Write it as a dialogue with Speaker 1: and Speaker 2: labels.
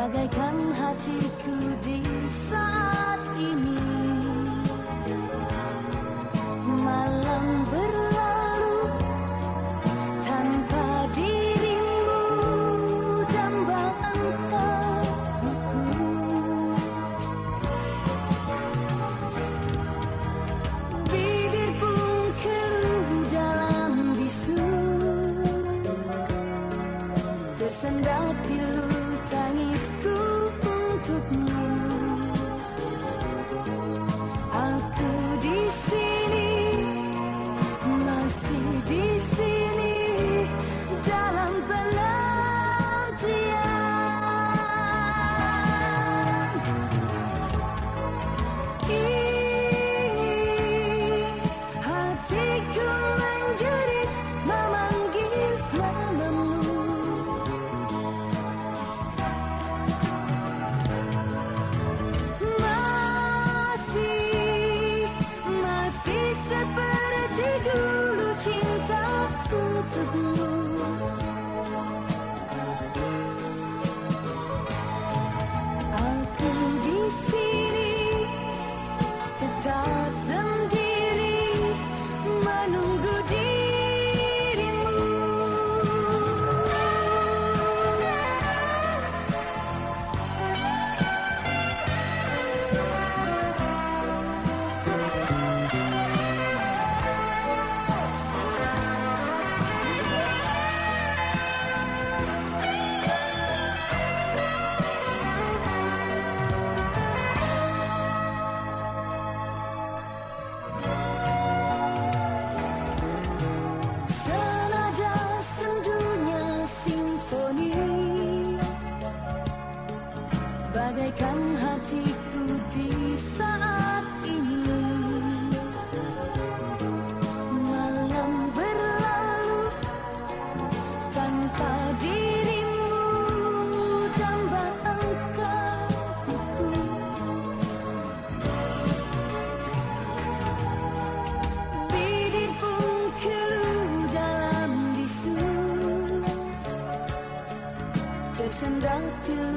Speaker 1: bagaikan hatiku di saat ini. Bagaikan hatiku di saat ini. Malam berlalu tanpa dirimu dambaan kalbuku Bibir pun keluh dalam bisu. Tersendat pilu